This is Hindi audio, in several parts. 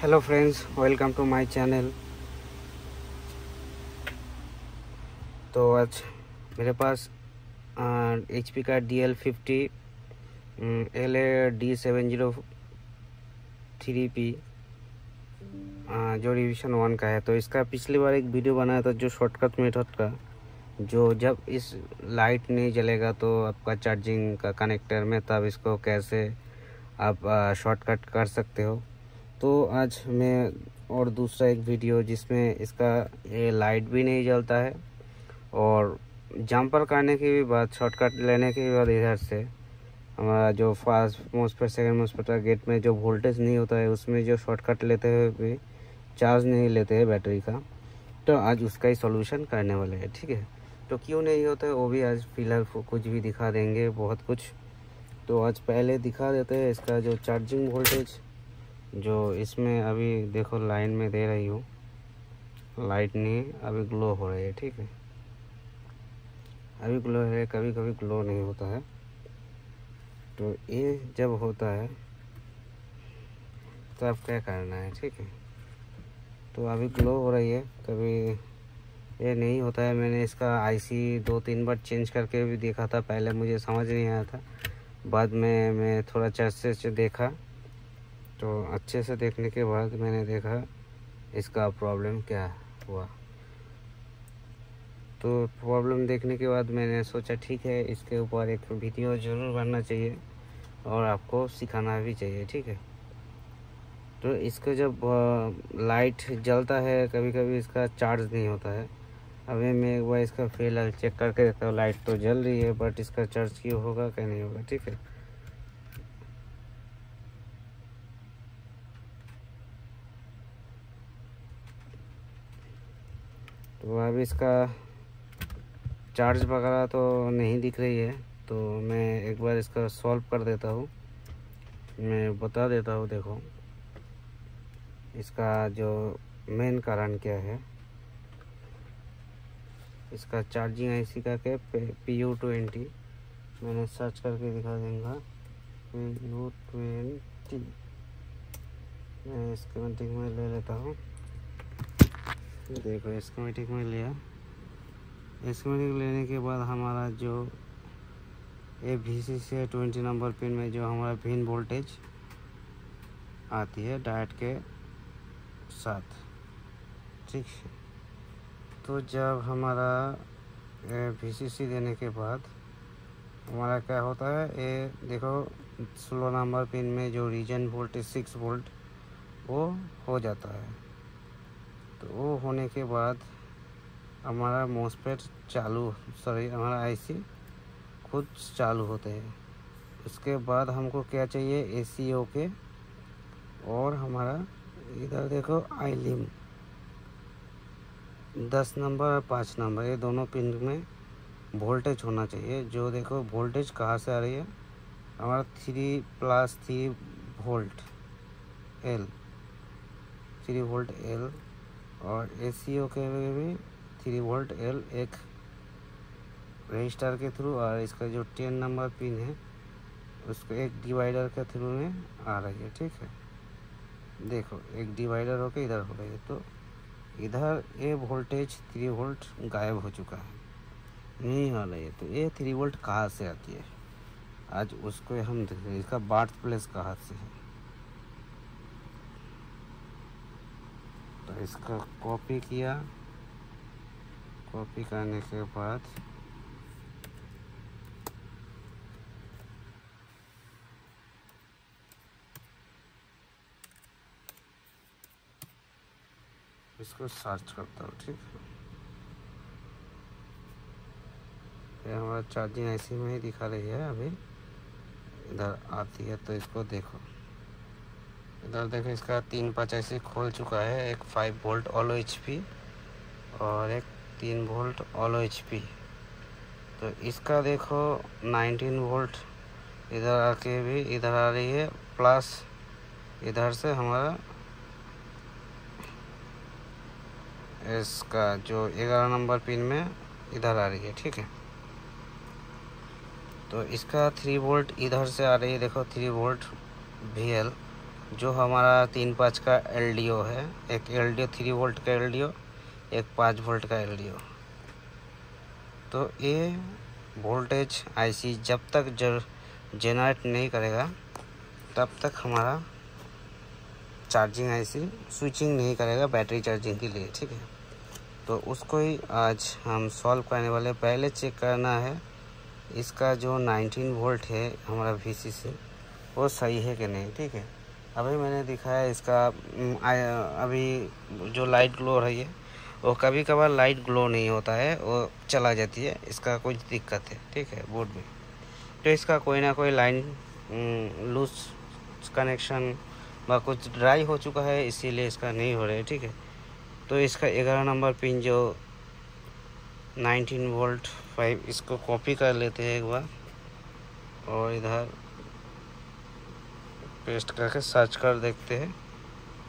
Hello friends welcome to my channel तो आज मेरे पास एच पी का D L fifty L A D seven zero three P जो रिविशन वन का है। तो इसका पिछली बार एक वीडियो बनाया था जो शॉर्टकट मेथड का, जो जब इस लाइट नहीं जलेगा तो आपका चार्जिंग का कनेक्टर में, तब इसको कैसे आप शॉर्टकट कर सकते हो। तो आज मैं और दूसरा एक वीडियो जिसमें इसका ये लाइट भी नहीं जलता है और जंपर करने के भी बाद शॉर्टकट लेने के बाद इधर से। हमारा जो फास्ट मोस्पेट सेकेंड मोस्पेट का गेट में जो वोल्टेज नहीं होता है, उसमें जो शॉर्टकट लेते हुए भी चार्ज नहीं लेते हैं बैटरी का तो आज उसका ही सॉल्यूशन करने वाले हैं, ठीक है? तो क्यों नहीं होता है, वो भी आज फ़िलहाल कुछ भी दिखा देंगे, बहुत कुछ। तो आज पहले दिखा देते हैं इसका जो चार्जिंग वोल्टेज जो इसमें अभी देखो लाइन में दे रही हूँ। लाइट नहीं, अभी ग्लो हो रही है, ठीक है? अभी ग्लो है कभी कभी ग्लो नहीं होता है। तो ये जब होता है तो अब क्या करना है, ठीक है? तो अभी ग्लो हो रही है, कभी ये नहीं होता है। मैंने इसका आईसी दो तीन बार चेंज करके भी देखा था, पहले मुझे समझ नहीं आया था। बाद में मैं थोड़ा चर्चे से देखा। तो अच्छे से देखने के बाद मैंने देखा इसका प्रॉब्लम क्या हुआ। तो प्रॉब्लम देखने के बाद मैंने सोचा, ठीक है, इसके ऊपर एक वीडियो ज़रूर बनना चाहिए और आपको सिखाना भी चाहिए, ठीक है? तो इसका जब लाइट जलता है कभी कभी इसका चार्ज नहीं होता है। अभी मैं एक बार इसका फेल चेक करके देखता हूँ लाइट तो जल रही है बट इसका चार्ज क्यों होगा, क्या नहीं होगा, ठीक है? तो अब इसका चार्ज वगैरह तो नहीं दिख रही है तो मैं एक बार इसका सॉल्व कर देता हूँ। मैं बता देता हूँ, देखो। इसका जो मेन कारण क्या है? इसका चार्जिंग आईसी का क्या पी यू ट्वेंटी मैंने सर्च करके दिखा दूँगा। पी यू ट्वेंटी मैं इसके में ले लेता हूँ। देखो स्कीमेटिक में लिया। स्कीमेटिक लेने के बाद हमारा जो ए वी सी से ट्वेंटी नंबर पिन में जो हमारा पिन वोल्टेज आती है डायट के साथ। ठीक है। तो जब हमारा ए वी सी सी देने के बाद हमारा क्या होता है, ये देखो सोलह नंबर पिन में जो रीजन वोल्टेज सिक्स वोल्ट वो हो जाता है। तो वो होने के बाद हमारा मोसपेट चालू सॉरी हमारा आईसी खुद चालू होते हैं। उसके बाद हमको क्या चाहिए? ए सी ओ के और हमारा इधर देखो आईलिम दस नंबर और पाँच नंबर, ये दोनों पिन में वोल्टेज होना चाहिए। जो देखो वोल्टेज कहाँ से आ रही है? हमारा three plus three volt L three volt L और ए सी ओ के भी थ्री वोल्ट एल एक रजिस्टर के थ्रू और इसका जो टेन नंबर पिन है, उसको एक डिवाइडर के थ्रू में आ रही है, ठीक है? देखो, एक डिवाइडर होके इधर हो है तो इधर ये वोल्टेज थ्री वोल्ट गायब हो चुका है। नहीं आ रही है तो ये थ्री वोल्ट कहाँ से आती है? आज उसको हम, इसका बार्थ प्लेस कहाँ से है? तो इसका कॉपी किया। कॉपी करने के बाद इसको सर्च करता हूँ, ठीक है? हमारा चार्जिंग ऐसी में ही दिखा रही है अभी। इधर आती है तो इसको देखो। इधर देखो, इसका तीन पाँच ऐसे खोल चुका है। एक फाइव वोल्ट ऑलो एच और एक तीन वोल्ट ऑलो एच तो इसका देखो नाइनटीन वोल्ट इधर आके भी इधर आ रही है प्लस इधर से हमारा इसका जो ग्यारह नंबर पिन में इधर आ रही है, ठीक है? तो इसका थ्री वोल्ट इधर से आ रही है, देखो थ्री वोल्ट वी एल जो हमारा तीन पाँच का एलडीओ है, एक एल डी थ्री वोल्ट का एलडीओ एक पाँच वोल्ट का एलडीओ तो ये वोल्टेज आईसी जब तक जनरेट नहीं करेगा, तब तक हमारा चार्जिंग आईसी स्विचिंग नहीं करेगा बैटरी चार्जिंग के लिए, ठीक है? तो उसको ही आज हम सॉल्व करने वाले, पहले चेक करना है, इसका जो 19 वोल्ट है हमारा वीसी से वो सही है कि नहीं, ठीक है? अभी मैंने दिखाया इसका अभी जो लाइट ग्लो रही है वो कभी कभार लाइट ग्लो नहीं होता है, वो चला जाती है, इसका कुछ दिक्कत है, ठीक है बोर्ड में। तो इसका कोई ना कोई लाइन लूज कनेक्शन व कुछ ड्राई हो चुका है, इसीलिए इसका नहीं हो रहा है, ठीक है। तो इसका ग्यारह नंबर पिन जो 19 वोल्ट फाइव इसको कॉपी कर लेते हैं एक बार, और इधर पेस्ट करके सर्च कर देखते हैं,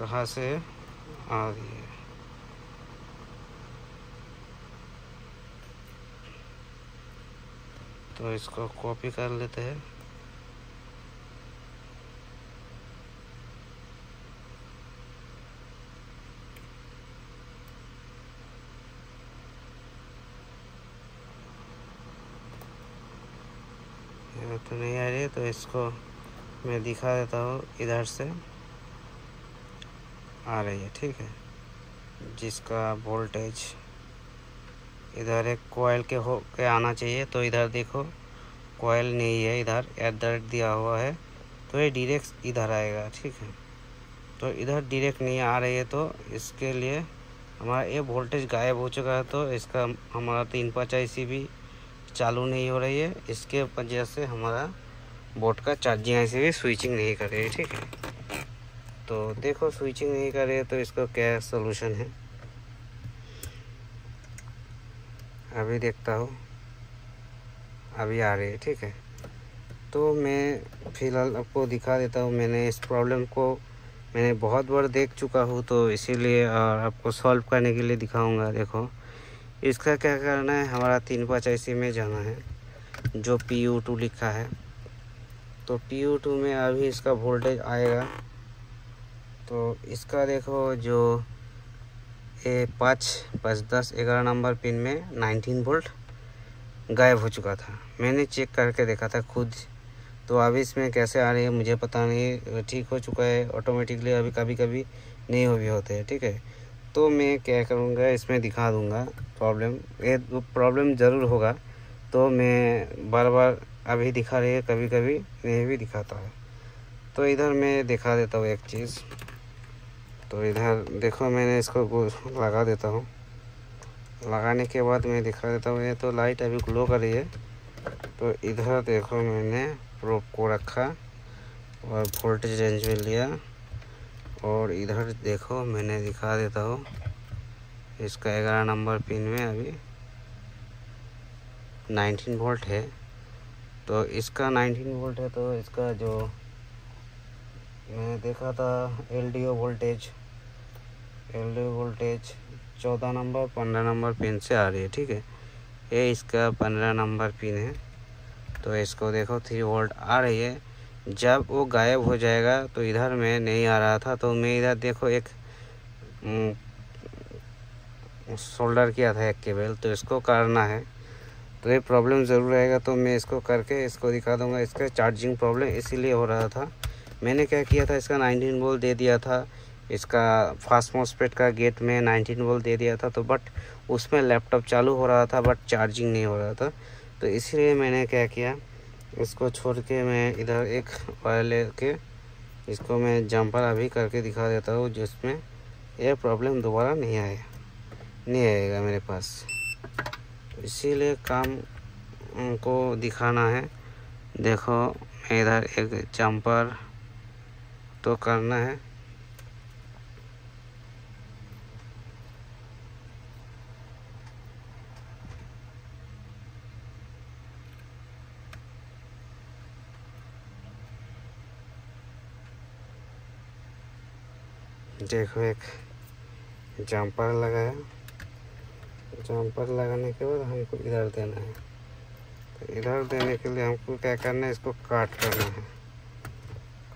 कहाँ से आ रही है। तो इसको कॉपी कर लेते हैं। तो नहीं आ रही है तो इसको मैं दिखा देता हूँ, इधर से आ रही है, ठीक है। जिसका वोल्टेज इधर एक कोयल के हो, के आना चाहिए तो इधर देखो कोयल नहीं है इधर एट द रेट दिया हुआ है तो ये डायरेक्ट इधर आएगा, ठीक है। तो इधर डायरेक्ट नहीं आ रही है तो इसके लिए हमारा ये वोल्टेज गायब हो चुका है तो इसका हमारा तीन पाँच आई भी चालू नहीं हो रही है, इसके वजह से हमारा बोर्ड का चार्जिंग ऐसे भी स्विचिंग नहीं कर रही है ठीक है? तो देखो स्विचिंग नहीं कर रहे तो इसका क्या सोल्यूशन है? अभी देखता हूँ। अभी आ रही है, ठीक है? तो मैं फ़िलहाल आपको दिखा देता हूँ, मैंने इस प्रॉब्लम को, मैंने बहुत बार देख चुका हूँ तो इसीलिए और आपको सॉल्व करने के लिए दिखाऊँगा, देखो। इसका क्या करना है, हमारा तीन पाँच ऐसी में जाना है, जो पी यू टू लिखा है। तो पी यू टू में अभी इसका वोल्टेज आएगा। तो इसका देखो जो ए पाँच पाँच दस ग्यारह नंबर पिन में नाइनटीन वोल्ट गायब हो चुका था। मैंने चेक करके देखा था खुद। तो अभी इसमें कैसे आ रही है मुझे पता नहीं। ठीक हो चुका है ऑटोमेटिकली अभी कभी कभी नहीं हो भी होते हैं, ठीक है। तो मैं क्या करूँगा, इसमें दिखा दूँगा प्रॉब्लम ये प्रॉब्लम ज़रूर होगा। तो मैं बार बार अभी दिखा रही है कभी कभी नहीं भी दिखाता है। तो इधर मैं दिखा देता हूँ एक चीज़। तो इधर देखो, मैंने इसको लगा देता हूँ। लगाने के बाद मैं दिखा देता हूँ, ये तो लाइट अभी ग्लो कर रही है। तो इधर देखो, मैंने प्रोप को रखा और वोल्टेज रेंज में लिया। और इधर देखो, मैंने दिखा देता हूँ इसका ग्यारह नंबर पिन में अभी 19 वोल्ट है। तो इसका 19 वोल्ट है तो इसका जो मैंने देखा था एलडीओ वोल्टेज एलडीओ वोल्टेज चौदह नंबर, पंद्रह नंबर पिन से आ रही है, ठीक है? ये इसका पंद्रह नंबर पिन है। तो इसको देखो थ्री वोल्ट आ रही है। जब वो गायब हो जाएगा तो इधर में नहीं आ रहा था तो मैं इधर देखो, एक शोल्डर किया था एक केबल तो इसको करना है। तो ये प्रॉब्लम ज़रूर आएगा तो मैं इसको करके इसको दिखा दूँगा। इसका चार्जिंग प्रॉब्लम इसीलिए हो रहा था। मैंने क्या किया था, इसका 19 वोल्ट दे दिया था। इसका फास्ट मोसपेट का गेट में 19 वोल्ट दे दिया था तो बट उसमें लैपटॉप चालू हो रहा था बट चार्जिंग नहीं हो रहा था। तो इसीलिए मैंने क्या किया, इसको छोड़ के मैं इधर एक वायर ले के इसको मैं जंपर अभी करके दिखा देता हूँ, जिसमें यह प्रॉब्लम दोबारा नहीं आए, नहीं आएगा मेरे पास। इसीलिए काम को दिखाना है। देखो, इधर एक जंपर तो करना है। देखो, एक जंपर लगाया। जंपर लगाने के बाद हमको इधर देना है। तो इधर देने के लिए हमको क्या करना है, इसको काट करना है।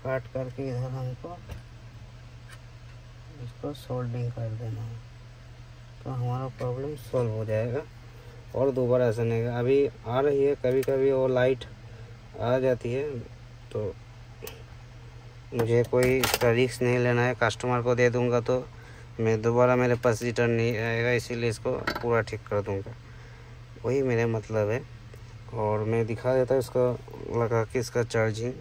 काट करके इधर हमको इसको सोल्डिंग कर देना है। तो हमारा प्रॉब्लम सॉल्व हो जाएगा और दोबारा ऐसा नहीं। है अभी आ रही है कभी कभी वो लाइट आ जाती है तो मुझे कोई रिक्स नहीं लेना है। कस्टमर को दे दूँगा तो मैं दोबारा मेरे पास रिटर्न नहीं आएगा, इसीलिए इसको पूरा ठीक कर दूँगा। वही मेरा मतलब है। और मैं दिखा देता हूँ इसका, लगा के इसका चार्जिंग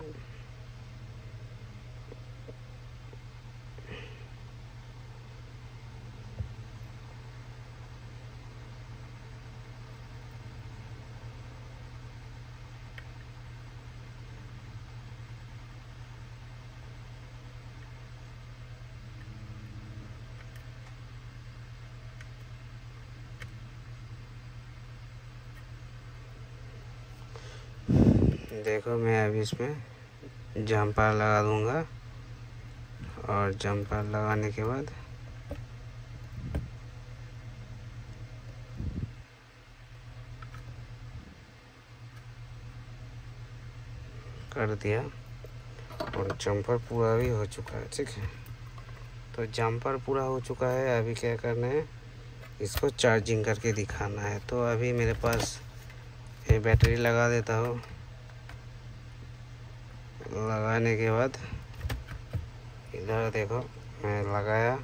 देखो मैं अभी इसमें जंपर लगा दूँगा। और जंपर लगाने के बाद कर दिया। और जंपर पूरा भी हो चुका है, ठीक है? तो जंपर पूरा हो चुका है। अभी क्या करना है? इसको चार्जिंग करके दिखाना है। तो अभी मेरे पास ये बैटरी लगा देता हूँ। लगाने के बाद इधर देखो मैं लगाया।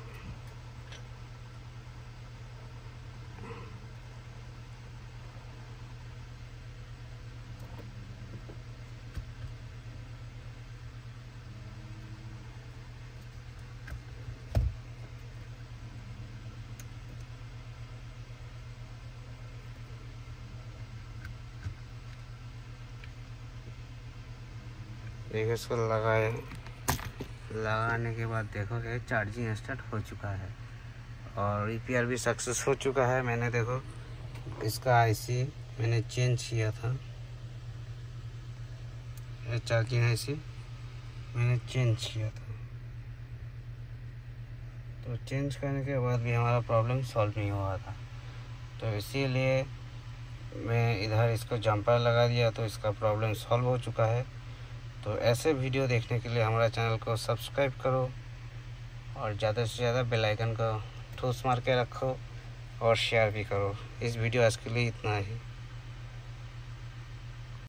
देखो इसको लगाए। लगाने के बाद देखो कि चार्जिंग स्टार्ट हो चुका है। और रिपेयर भी सक्सेस हो चुका है। मैंने देखो, इसका आईसी मैंने चेंज किया था। ये चार्जिंग आईसी मैंने चेंज किया था। तो चेंज करने के बाद भी हमारा प्रॉब्लम सॉल्व नहीं हुआ था। तो इसीलिए मैं इधर इसको जंपर लगा दिया तो इसका प्रॉब्लम सॉल्व हो चुका है। तो ऐसे वीडियो देखने के लिए हमारा चैनल को सब्सक्राइब करो और ज़्यादा से ज़्यादा बेल आइकन को ठूस मार के रखो और शेयर भी करो। इस वीडियो आज के लिए इतना ही।